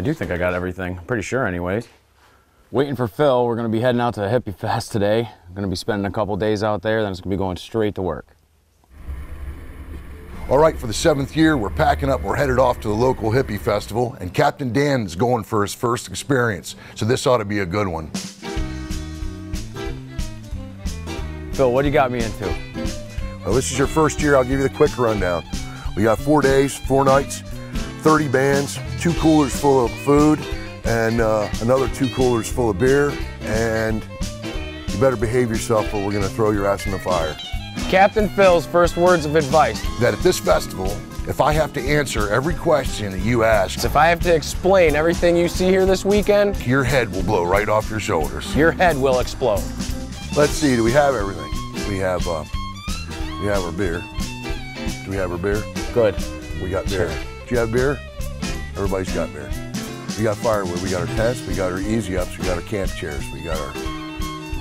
I do think I got everything. Pretty sure, anyways. Waiting for Phil. We're gonna be heading out to the Hippie Fest today. I'm gonna be spending a couple days out there, then it's gonna be going straight to work. All right, for the seventh year, we're packing up. We're headed off to the local hippie festival, and Captain Dan is going for his first experience. So this ought to be a good one. Phil, what do you got me into? Well, this is your first year. I'll give you the quick rundown. We got four days, four nights, 30 bands, two coolers full of food, and uh, another two coolers full of beer. And you better behave yourself, or we're going to throw your ass in the fire. Captain Phil's first words of advice. That at this festival, if I have to answer every question that you ask, If I have to explain everything you see here this weekend, your head will blow right off your shoulders. your head will explode. Let's see, do we have everything? We have uh, we have our beer. Do we have our beer? Good. We got beer. Do you have beer? Everybody's got beer. We got firewood. We got our tents. We got our easy ups. We got our camp chairs. We got our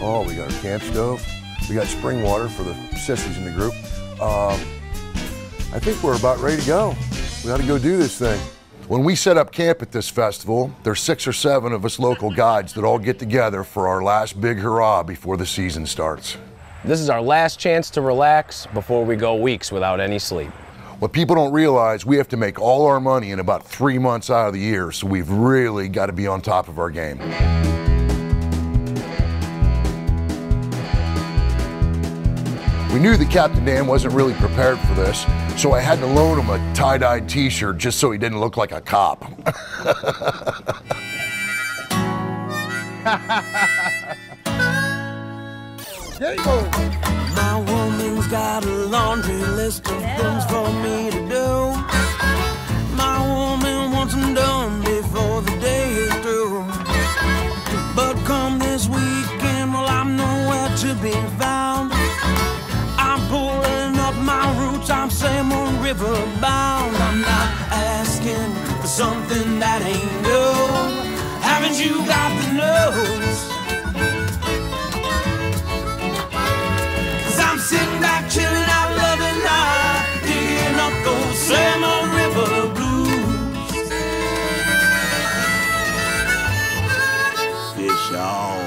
oh, we got our camp stove. We got spring water for the sissies in the group. Um, I think we're about ready to go. We ought to go do this thing. When we set up camp at this festival, there's six or seven of us local guides that all get together for our last big hurrah before the season starts. This is our last chance to relax before we go weeks without any sleep. What people don't realize, we have to make all our money in about three months out of the year, so we've really got to be on top of our game. We knew that Captain Dan wasn't really prepared for this, so I had to loan him a tie-dye t-shirt just so he didn't look like a cop. there you go. My woman's got a laundry list of yeah. things for me to do. My woman wants them done before the day is through. But come this weekend, well, I'm nowhere to be found. river bound. I'm not asking for something that ain't new. Haven't you got the nose? Cause I'm sitting back chilling out, loving life, digging up those summer river blues. Fish on.